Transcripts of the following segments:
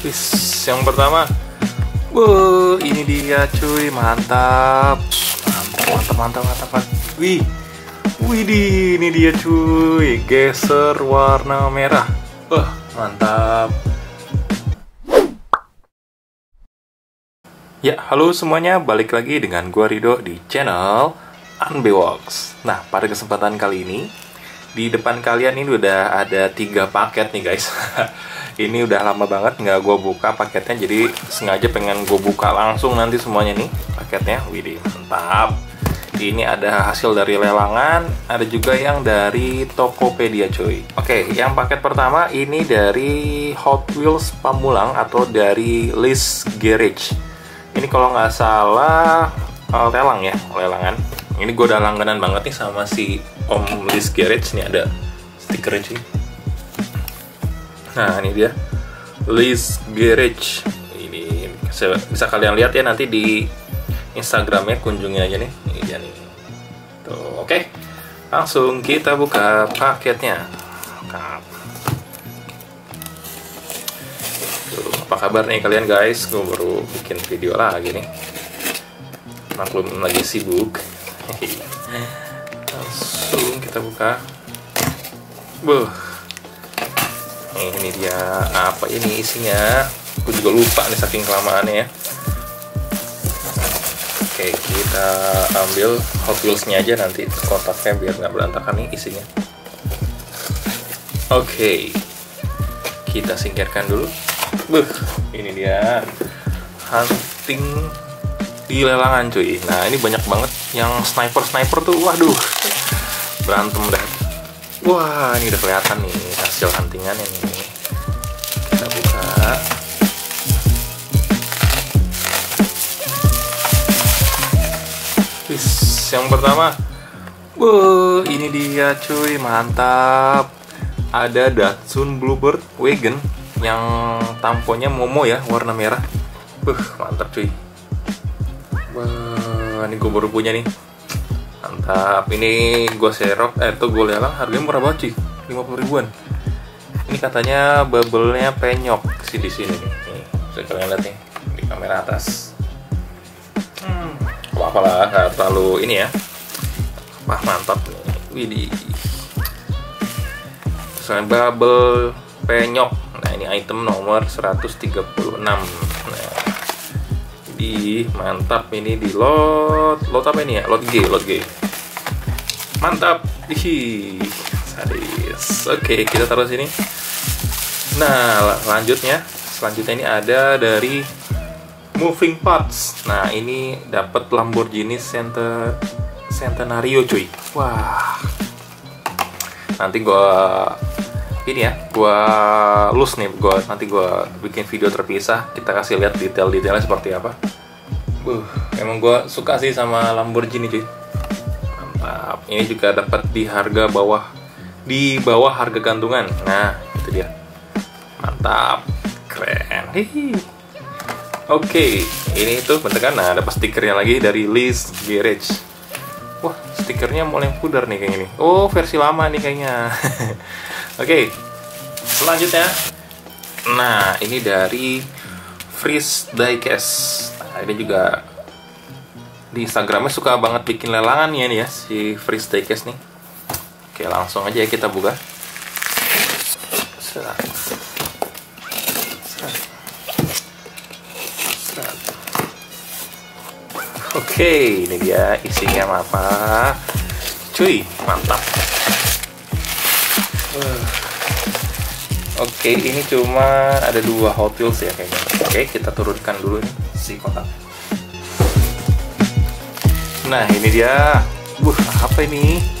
Wis, yang pertama. Wuh, ini dia cuy, mantap. Mantap, mantap, mantap, mantap. mantap. Wih. Wih, ini dia cuy, geser warna merah. Wah, mantap. Ya, halo semuanya, balik lagi dengan gua Rido di channel Unbewox. Nah, pada kesempatan kali ini, di depan kalian ini udah ada tiga paket nih guys. ini udah lama banget nggak gue buka paketnya, jadi sengaja pengen gue buka langsung nanti semuanya nih paketnya. Widih, mantap. Ini ada hasil dari lelangan, ada juga yang dari Tokopedia cuy. Oke, yang paket pertama ini dari Hot Wheels Pamulang atau dari List Garage ini kalau nggak salah uh, lelang ya lelangan ini gue udah langganan banget nih sama si Om Liz Garage nih ada stikernya sih nah ini dia Liz Garage ini bisa, kalian lihat ya nanti di Instagramnya kunjungi aja nih ini dia nih tuh oke langsung kita buka paketnya. Tuh, apa kabar nih kalian guys? Gue baru bikin video lagi nih. Maklum lagi sibuk. Langsung kita buka. Buh. Ini dia apa ini isinya? Gue juga lupa nih saking kelamaannya ya. Oke, kita ambil Hot Wheels-nya aja nanti kotaknya biar nggak berantakan nih isinya. Oke, kita singkirkan dulu. Buh, ini dia hunting di lelangan cuy. Nah ini banyak banget yang sniper sniper tuh, waduh berantem dah. Wah ini udah kelihatan nih hasil huntingannya nih. Kita buka. Wis, yang pertama, Wuh, ini dia cuy, mantap. Ada Datsun Bluebird Wagon yang tamponya Momo ya warna merah. Buh mantap cuy. Wah ini gue baru punya nih. Mantap. Ini gue serok Eh itu gue lelang harganya murah banget cuy. 50 ribuan Ini katanya bubble-nya penyok sih di sini. Nih bisa kalian lihat nih Di kamera atas. Hmm. Apa lah nggak terlalu ini ya. Wah mantap. Nih Widih. Terus bubble penyok. Nah ini item nomor 136 Nah di mantap ini di lot lot apa ini ya? Lot G lot G. Mantap. Ih sadis. Oke kita taruh sini nah lanjutnya selanjutnya ini ada dari moving parts. Nah ini dapat Lamborghini Center Centenario cuy. Wah. Nanti gua ini ya gua lus nih gua nanti gua bikin video terpisah kita kasih lihat detail-detailnya seperti apa. Uh emang gua suka sih sama Lamborghini cuy. Mantap. Ini juga dapat di harga bawah di bawah harga gantungan. Nah mantap. Keren. Oke ini tuh kan nah dapat stikernya lagi dari Liz Garage wah stikernya mulai pudar nih kayak gini oh versi lama nih kayaknya. Oke, okay, selanjutnya, nah ini dari Freeze Diecast. Nah, ini juga di Instagramnya suka banget bikin lelangan ya nih ya si Freeze Diecast nih. Oke, langsung aja ya kita buka. Oke, ini dia isinya apa? Cuy, mantap. Oke, ini cuma ada dua Hot Wheels ya kayaknya. Oke, kita turunkan dulu si kotak. Nah, ini dia. Wuh, apa ini?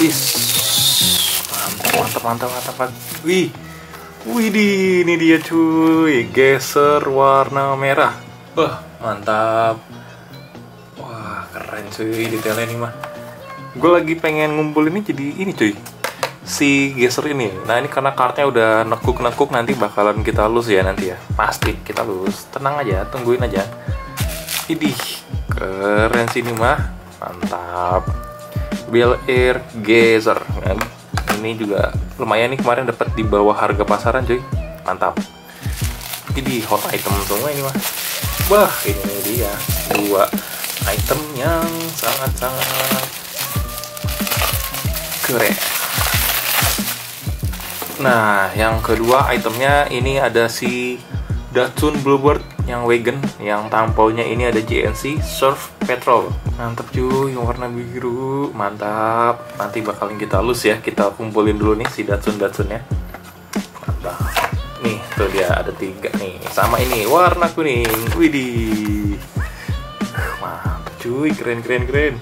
Wis, mantap, mantap, mantap, mantap. Wih, wih di, ini dia cuy, geser warna merah. Wah, mantap. Wah, keren cuy detailnya nih mah. Gue lagi pengen ngumpul ini jadi ini cuy. si geser ini nah ini karena kartnya udah nekuk-nekuk nanti bakalan kita lus ya nanti ya pasti kita lus tenang aja tungguin aja idih keren sini mah mantap Bel Air Gezer kan? ini juga lumayan nih kemarin dapat di bawah harga pasaran cuy. Mantap. Ini hot item semua ini mah wah ini dia. Dua item yang sangat-sangat keren. Nah yang kedua itemnya ini ada si Datsun Bluebird yang wagon. Yang tampaunya ini ada GNC Surf Petrol. Mantap cuy yang warna biru. Mantap. Nanti bakalan kita lus ya. Kita kumpulin dulu nih si Datsun Datsunnya mantap. Nih tuh dia ada tiga nih. Sama ini warna kuning. Widih. Mantap cuy keren keren keren.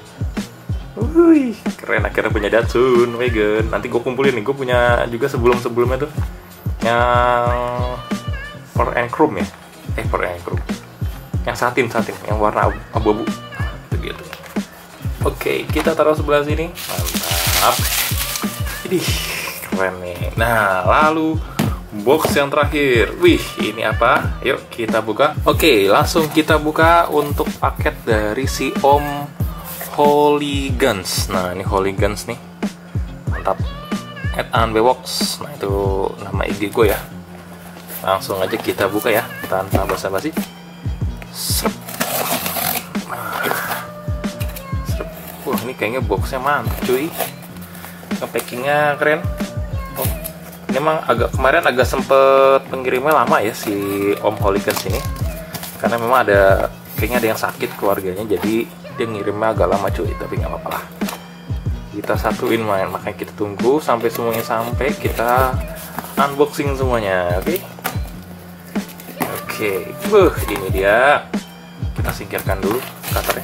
Wih, keren. Akhirnya punya Datsun wagon nanti gue kumpulin nih. Gue punya juga sebelum sebelumnya tuh yang per and chrome ya? Eh per and chrome. Yang satin satin. Yang warna abu-abu oke kita taruh sebelah sini. Mantap. Ini keren nih. Nah lalu box yang terakhir. Wih ini apa? Yuk kita buka. Oke langsung kita buka untuk paket dari si om Holy Guns nah ini Holy Guns nih. Mantap. At Unbox nah itu nama IG gue ya. Langsung aja kita buka ya tanpa basa-basi. Serp. Ini kayaknya boxnya mantap cuy. Packingnya keren. Oh ini emang agak kemarin agak sempet pengirimnya lama ya si Om Holikens ini karena memang ada kayaknya ada yang sakit keluarganya jadi dia ngirimnya agak lama cuy tapi nggak apa-apa lah. Kita satuin main makanya kita tunggu sampai semuanya sampai kita unboxing semuanya oke? Okay? Oke, buh, ini dia. Kita singkirkan dulu cutter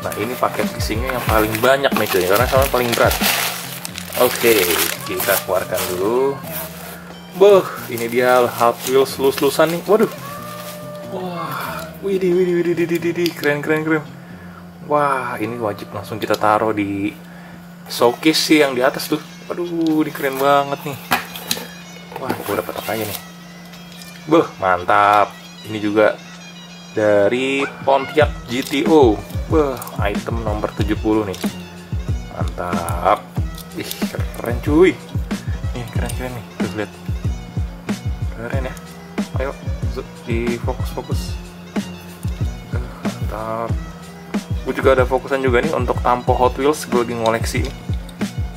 Nah, ini paket casingnya yang paling banyak cuy, karena sama paling berat. Oke, kita keluarkan dulu. Buh, ini dia Hot Wheels lus-lusan nih. Waduh. Wah, widih, widih, widih, widih, widih, keren, keren, keren. Wah, ini wajib langsung kita taruh di showcase sih yang di atas tuh. Waduh, ini keren banget nih. Wah, gue dapat apa aja nih? Beuh, mantap. Ini juga dari Pontiac GTO. Beuh, item nomor 70 nih. Mantap. Ih, keren cuy. Nih, keren-keren nih. Tuh, lihat. Keren ya. Ayo, di fokus-fokus. Uh, mantap. Gue juga ada fokusan juga nih untuk tampo Hot Wheels gue lagi ngoleksi.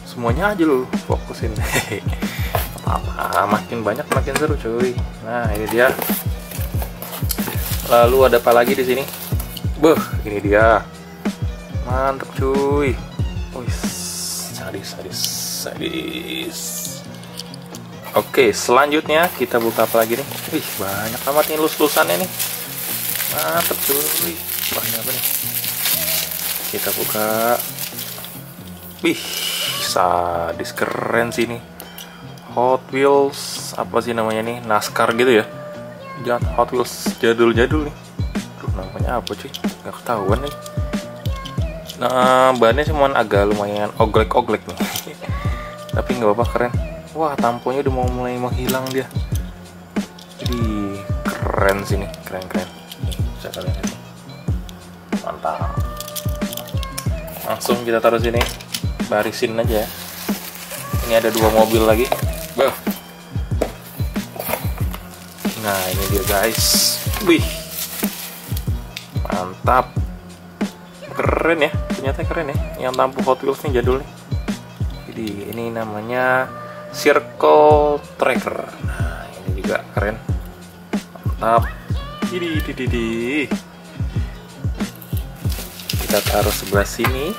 Semuanya aja lo fokusin. apa makin banyak makin seru cuy nah ini dia lalu ada apa lagi di sini? Beh ini dia. Mantep cuy. Wih sadis sadis sadis. Oke selanjutnya kita buka apa lagi nih? Wih banyak amat nih lus-lusannya nih. Mantep cuy. Banyak apa nih? Kita buka. Wih sadis keren sih nih. Hot Wheels apa sih namanya nih? NASCAR gitu ya jangan Hot Wheels jadul-jadul nih. Aduh namanya apa cuy? Nggak ketahuan nih. Nah bahannya cuma agak lumayan oglek-oglek nih. Tapi nggak apa-apa keren. Wah tamponya udah mau mulai menghilang dia. Jadi keren sih nih. Keren-keren. Bisa kalian lihat mantap. Langsung kita taruh sini. Barisin aja ya. Ini ada dua mobil lagi. Bah. Nah ini dia guys. Wih. Mantap. Keren ya. Ternyata keren ya. Yang tampu Hot Wheels nih jadul nih. Jadi ini namanya Circle Tracker. Nah ini juga keren. Mantap. Ini, di, di, di. Kita taruh sebelah sini.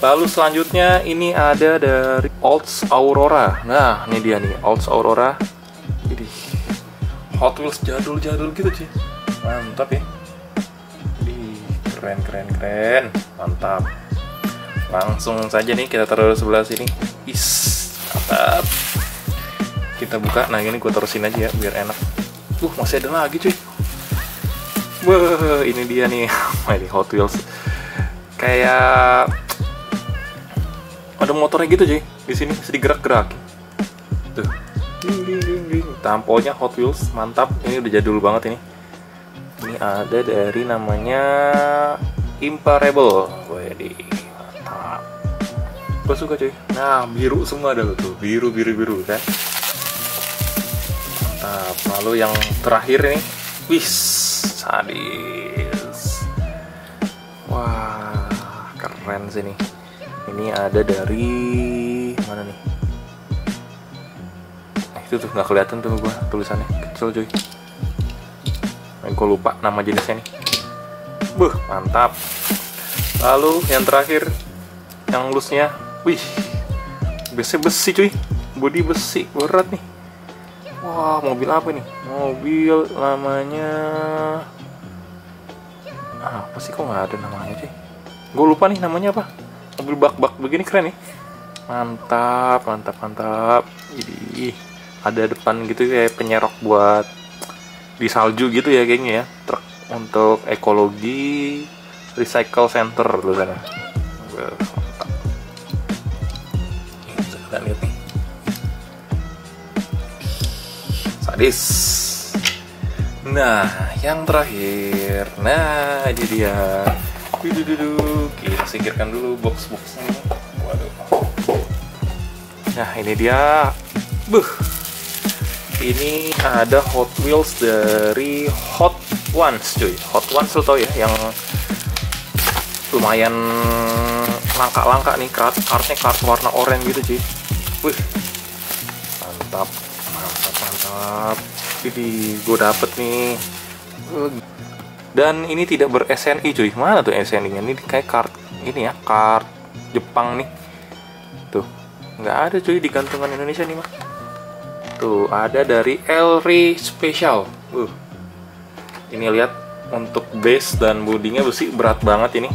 Lalu selanjutnya ini ada dari Olds Aurora. Nah, ini dia nih Olds Aurora. Jadi Hot Wheels jadul-jadul gitu sih. Mantap ya. Jadi keren keren keren. Mantap. Langsung saja nih kita taruh sebelah sini. Is, mantap. Kita buka. Nah, ini gue terusin aja ya biar enak. Uh, masih ada lagi cuy. Wah, ini dia nih. ini Hot Wheels. Kayak ada motornya gitu cuy di sini bisa digerak-gerak tuh ding tampolnya Hot Wheels mantap. Ini udah jadul banget ini. Ini ada dari namanya Imparable. Wedi mantap. Gue suka cuy. Nah biru semua ada tuh. Biru biru biru kan? Mantap. Lalu yang terakhir ini. Wis sadis. Wah keren sih nih. Ini ada dari mana nih itu tuh nggak kelihatan tuh gua tulisannya. Kecil cuy. Nah, gue lupa nama jenisnya nih. Buh mantap. Lalu yang terakhir yang loose-nya wih besi besi cuy. Body besi berat nih. Wah mobil apa nih? Mobil namanya apa sih? Kok nggak ada namanya cuy? Gue lupa nih namanya apa. Mobil bak-bak begini keren nih. Mantap mantap mantap. Jadi ada depan gitu kayak penyerok buat di salju gitu ya kayaknya ya truk untuk ekologi recycle center tuh sana kita lihat nih sadis nah yang terakhir nah ini dia Dudududu. Kita singkirkan dulu box-boxnya ini. Waduh. Nah, ini dia. Buh. Ini ada Hot Wheels dari Hot Ones, cuy. Hot Ones lo tau ya, yang lumayan langka-langka nih kart kartnya kart warna oranye gitu cuy. Wih. Mantap. Mantap, mantap. Jadi gue dapet nih dan ini tidak ber SNI cuy mana tuh SNI nya ini kayak kart ini ya kart Jepang nih tuh nggak ada cuy di gantungan Indonesia nih mah tuh ada dari Elri Special. Uh ini lihat untuk base dan bodinya besi berat banget ini.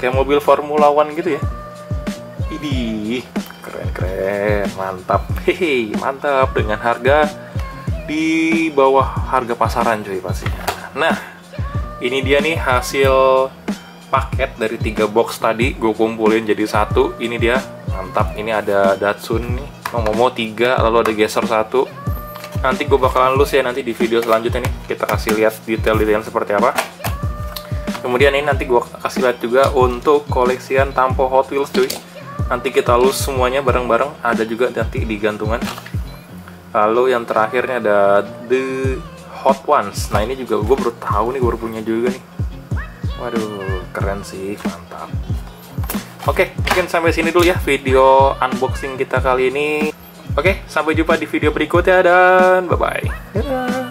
Kayak mobil Formula One gitu ya. Ini keren keren mantap. Hehe mantap dengan harga di bawah harga pasaran cuy pastinya. Nah ini dia nih hasil paket dari tiga box tadi. Gue kumpulin jadi satu. Ini dia mantap ini ada Datsun nih. Momo 3 lalu ada Geser satu. Nanti gue bakalan lus ya nanti di video selanjutnya nih. Kita kasih lihat detail-detail seperti apa. Kemudian ini nanti gue kasih lihat juga untuk koleksian tampo Hot Wheels cuy. Nanti kita lus semuanya bareng-bareng. Ada juga nanti di gantungan. Lalu yang terakhirnya ada The Hot Ones. Nah ini juga gue baru tahu nih, gue punya juga nih. Waduh, keren sih, mantap. Oke, mungkin sampai sini dulu ya video unboxing kita kali ini. Oke, sampai jumpa di video berikutnya dan bye-bye.